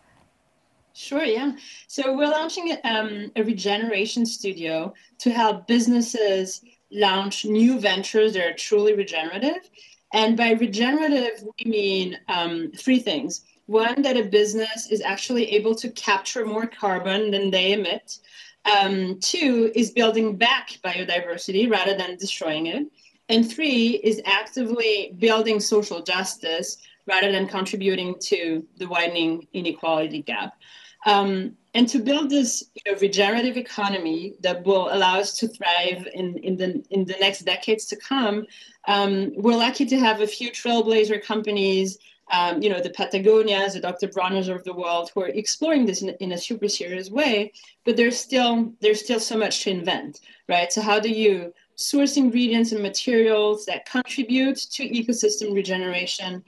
Sure, yeah. So we're launching um, a regeneration studio to help businesses launch new ventures that are truly regenerative. And by regenerative, we mean um, three things. One, that a business is actually able to capture more carbon than they emit. Um, two, is building back biodiversity rather than destroying it. And three, is actively building social justice rather than contributing to the widening inequality gap. Um, and to build this you know, regenerative economy that will allow us to thrive in, in, the, in the next decades to come, um, we're lucky to have a few trailblazer companies, um, you know, the Patagonias, the Dr. Bronners of the world, who are exploring this in, in a super serious way. But there's still there's still so much to invent, right? So how do you source ingredients and materials that contribute to ecosystem regeneration?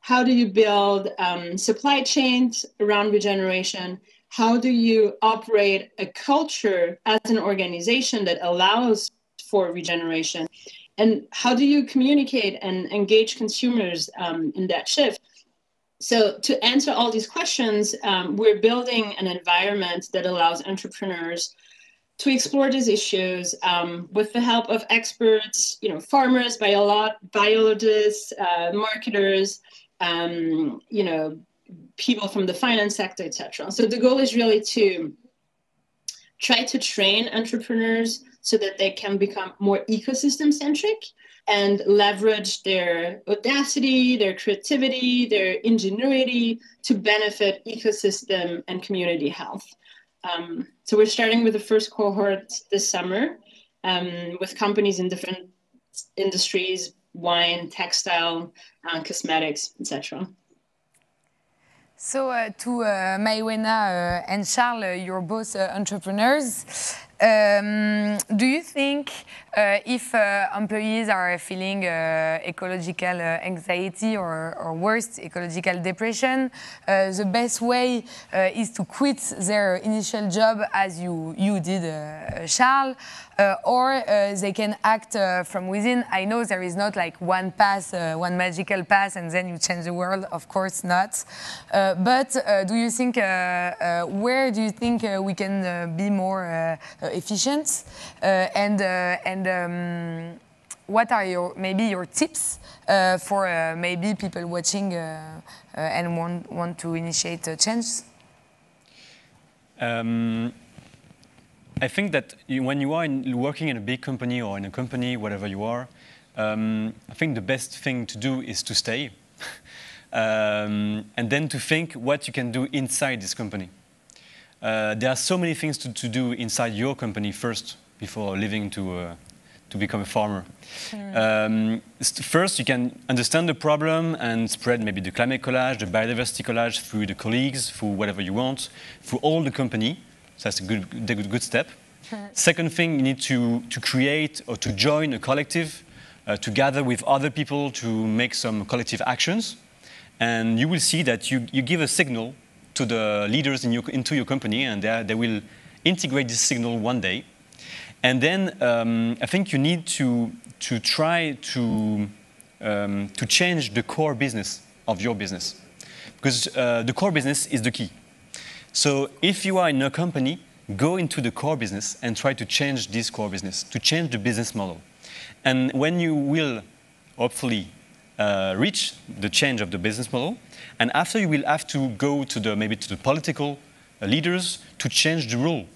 how do you build um, supply chains around regeneration? How do you operate a culture as an organization that allows for regeneration? And how do you communicate and engage consumers um, in that shift? So, to answer all these questions, um, we're building an environment that allows entrepreneurs to explore these issues um, with the help of experts, you know, farmers, biolo- biologists, uh, marketers, um, you know, people from the finance sector, etc. So the goal is really to try to train entrepreneurs so that they can become more ecosystem centric and leverage their audacity, their creativity, their ingenuity to benefit ecosystem and community health. Um, so we're starting with the first cohort this summer um, with companies in different industries, wine, textile, uh, cosmetics, etc. So uh, to uh, Mawuena uh, and Charles, uh, you're both uh, entrepreneurs. Um, do you think uh, if uh, employees are feeling uh, ecological uh, anxiety or, or, worse, ecological depression, uh, the best way uh, is to quit their initial job as you, you did, uh, Charles, uh, or uh, they can act from within. I know there is not like one pass, one magical pass, and then you change the world, of course not. but do you think, where do you think we can be more efficient and, and um, what are your maybe your tips uh, for uh, maybe people watching uh, uh and want want to initiate a change? Um, I think that you, when you are in, working in a big company or in a company, whatever you are, um, I think the best thing to do is to stay, um, and then to think what you can do inside this company. Uh, there are so many things to, to do inside your company first before leaving to uh, to become a farmer. Um, first, you can understand the problem and spread maybe the climate collage, the biodiversity collage through the colleagues, through whatever you want, through all the company. So that's a good, a good, good step. Second thing, you need to, to create or to join a collective, uh, to gather with other people to make some collective actions. and you will see that you, you give a signal to the leaders in your, into your company, and they, they will integrate this signal one day. And then um, I think you need to, to try to, um, to change the core business of your business. Because uh, the core business is the key. So if you are in a company, go into the core business and try to change this core business, to change the business model. And when you will hopefully uh, reach the change of the business model, and after you will have to go to the maybe to the political uh, leaders to change the rule,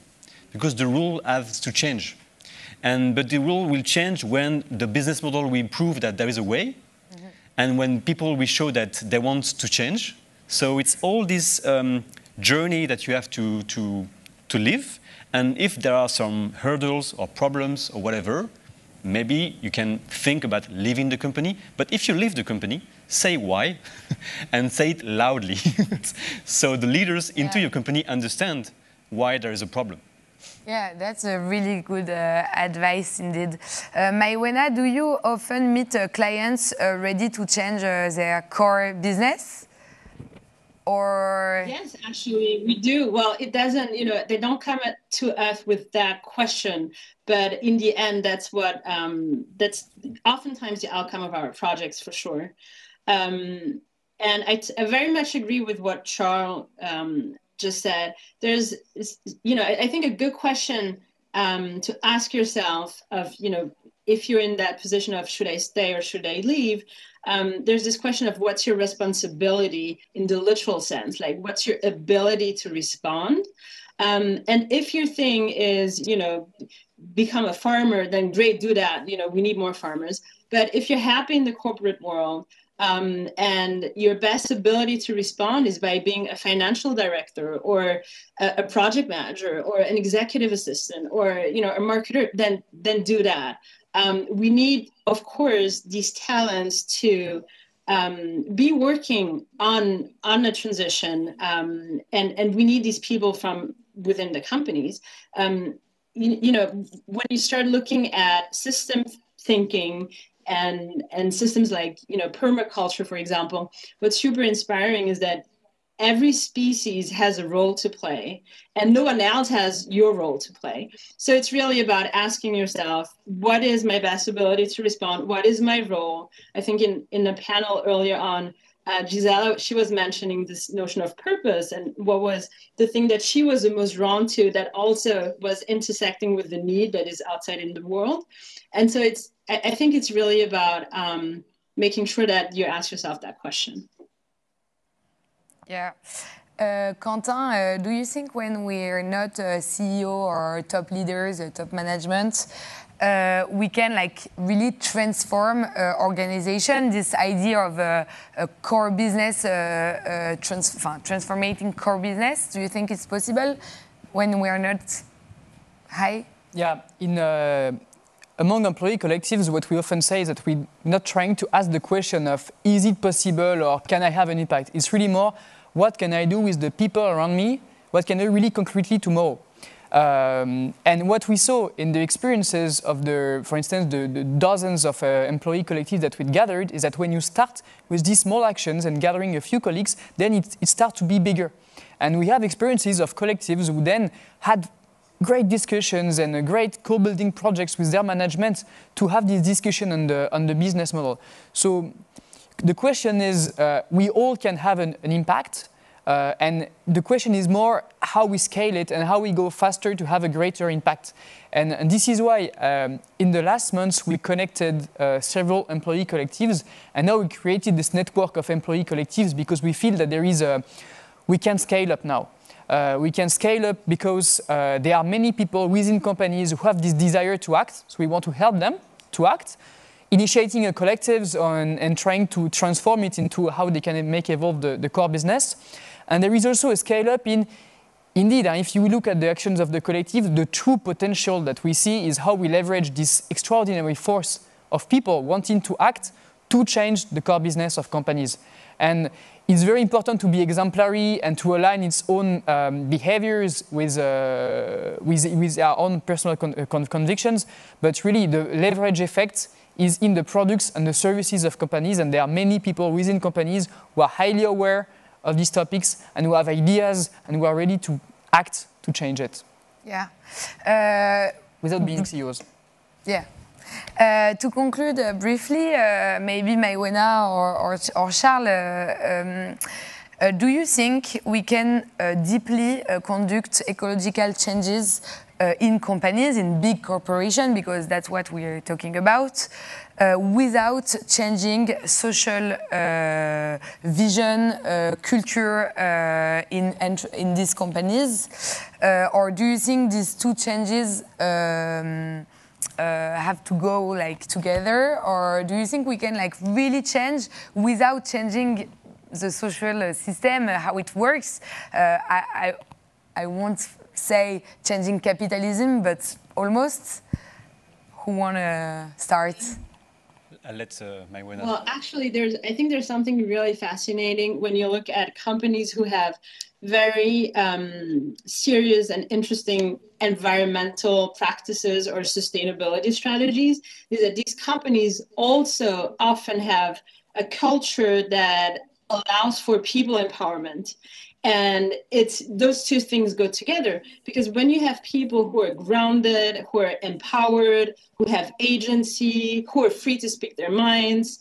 because the rule has to change. And but the rule will change when the business model will prove that there is a way, mm-hmm. and when people will show that they want to change. So it's all this um, journey that you have to to to live. And if there are some hurdles or problems or whatever, maybe you can think about leaving the company. But if you leave the company, say why and say it loudly. so the leaders into your company understand why there is a problem. Yeah, that's a really good uh, advice indeed. Uh, Mawuena, do you often meet uh, clients uh, ready to change uh, their core business? or yes actually we do well it doesn't you know they don't come to us with that question but in the end that's what um, that's oftentimes the outcome of our projects for sure um, and I, very much agree with what charles um, just said there's you know i, think a good question um, to ask yourself of you know if you're in that position of should i stay or should i leave um, there's this question of what's your responsibility in the literal sense, like what's your ability to respond. Um, and if your thing is, you know, become a farmer, then great, do that. You know, we need more farmers. But if you're happy in the corporate world, um, and your best ability to respond is by being a financial director or a, a, project manager or an executive assistant or you know a marketer then then do that um, we need, of course, these talents to um, be working on on a transition, um, and and we need these people from within the companies. Um, you, you, know, when you start looking at system thinking and and systems like you know permaculture, for example, what's super inspiring is that every species has a role to play and no one else has your role to play. So it's really about asking yourself what is my best ability to respond? What is my role? I think in in the panel earlier on uh, Gisela, she was mentioning this notion of purpose and what was the thing that she was the most drawn to that also was intersecting with the need that is outside in the world. And so it's, I, think it's really about um, making sure that you ask yourself that question. Yeah. Uh, Quentin, uh, do you think when we're not a CEO or top leaders, or top management, uh, we can like really transform uh, organization? This idea of a, a core business, uh, uh, trans transforming core business. Do you think it's possible when we are not high? Yeah, in among employee collectives, what we often say is that we're not trying to ask the question of is it possible or can I have an impact? It's really more what can I do with the people around me? What can I really concretely tomorrow? Um, and what we saw in the experiences of the, for instance, the, the dozens of uh, employee collectives that we gathered is that when you start with these small actions and gathering a few colleagues, then it, it starts to be bigger. And we have experiences of collectives who then had great discussions and great co-building projects with their management to have this discussion on the, on the business model. So the question is, uh, we all can have an, an impact, uh, and the question is more how we scale it and how we go faster to have a greater impact. And, and this is why um, in the last months we connected uh, several employee collectives, and now we created this network of employee collectives because we feel that there is a, we can scale up now. Uh, we can scale up because uh, there are many people within companies who have this desire to act, so we want to help them to act initiating a collectives on, and trying to transform it into how they can make evolve the, the core business. And there is also a scale up in Indeed, and if you look at the actions of the collective, the true potential that we see is how we leverage this extraordinary force of people wanting to act to change the core business of companies. And it's very important to be exemplary and to align its own um, behaviors with, uh, with, with, our own personal con- con- convictions. But really, the leverage effect is in the products and the services of companies, and there are many people within companies who are highly aware of these topics and who have ideas and who are ready to act to change it. Yeah. Uh, Without being CEOs. Yeah. Uh, to conclude uh, briefly, uh, maybe Mawuena or, or, or Charles, uh, um, uh, do you think we can uh, deeply conduct ecological changes in companies, in big corporations, because that's what we're talking about, without changing social vision, culture in, in these companies? or do you think these two changes um, uh, have to go like together? Or do you think we can like really change without changing the social system uh, how it works? Uh, I, I, I won't say changing capitalism but almost. Who want to start I'll let uh. Well, actually, there's. I think there's something really fascinating when you look at companies who have very um, serious and interesting environmental practices or sustainability strategies is that these companies also often have a culture that allows for people empowerment and it's those two things go together because when you have people who are grounded who are empowered who have agency who are free to speak their minds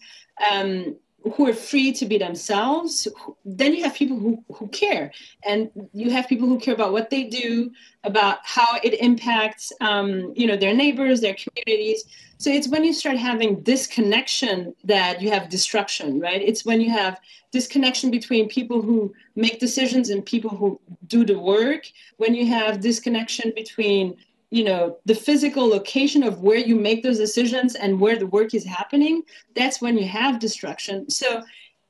um, who are free to be themselves then you have people who, who care. And you have people who care about what they do about how it impacts um, you know their neighbors their communities. So it's when you start having disconnection that you have destruction right? It's when you have disconnection between people who make decisions and people who do the work. When you have disconnection between you know the physical location of where you make those decisions and where the work is happening that's when you have destruction. So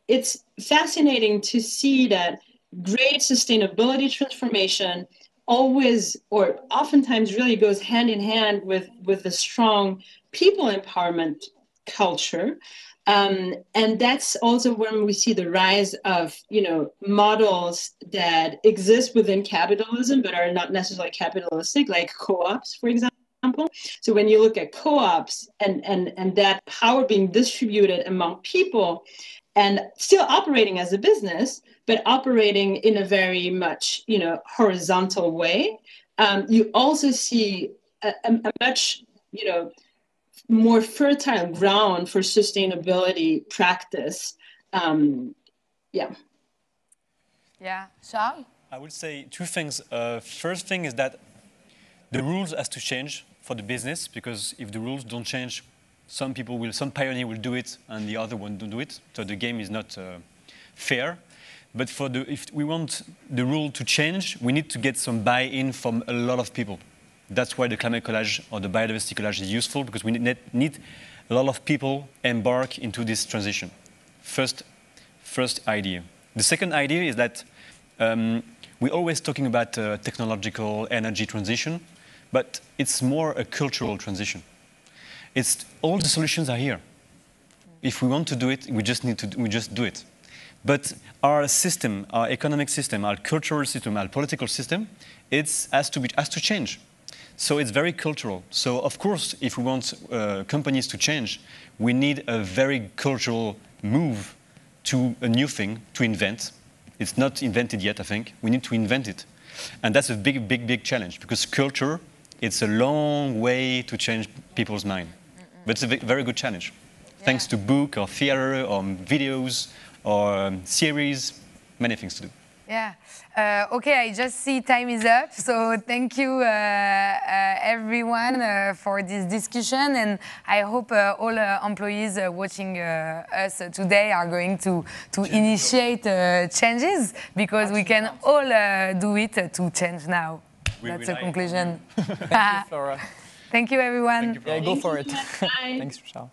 it's fascinating to see that great sustainability transformation always or oftentimes really goes hand in hand with with the strong people empowerment culture um, and that's also when we see the rise of you know models that exist within capitalism but are not necessarily capitalistic, like co-ops, for example. So when you look at co-ops and and and that power being distributed among people, and still operating as a business, but operating in a very much you know horizontal way, um, you also see a, a much you know more fertile ground for sustainability practice. Um, yeah. Yeah, Charles? I would say two things. Uh, first thing is that the rules has to change for the business because if the rules don't change, some people will, some pioneer will do it and the other one don't do it. So the game is not uh, fair. But for the, if we want the rule to change, we need to get some buy-in from a lot of people. That's why the climate collage or the biodiversity collage is useful because we need, need a lot of people embark into this transition. First, first idea. The second idea is that um, we're always talking about uh, technological energy transition, but it's more a cultural transition. It's all the solutions are here. If we want to do it, we just need to we just do it. But our system, our economic system, our cultural system, our political system, it has to be has to change. So it's very cultural. So of course, if we want uh, companies to change, we need a very cultural move to a new thing to invent. It's not invented yet, I think. We need to invent it. And that's a big, big, big challenge because culture, it's a long way to change people's mind. But it's a very good challenge. Yeah. Thanks to book or theater or videos or um, series, many things to do. Yeah. Uh, okay, I just see time is up. So thank you, uh, uh, everyone, uh, for this discussion. And I hope uh, all uh, employees watching us today are going to, to initiate changes because we can all do it to change now. We That's the conclusion. Thank you, Flora. Thank you, everyone. Thank you, yeah, go for it. Thanks, Michelle.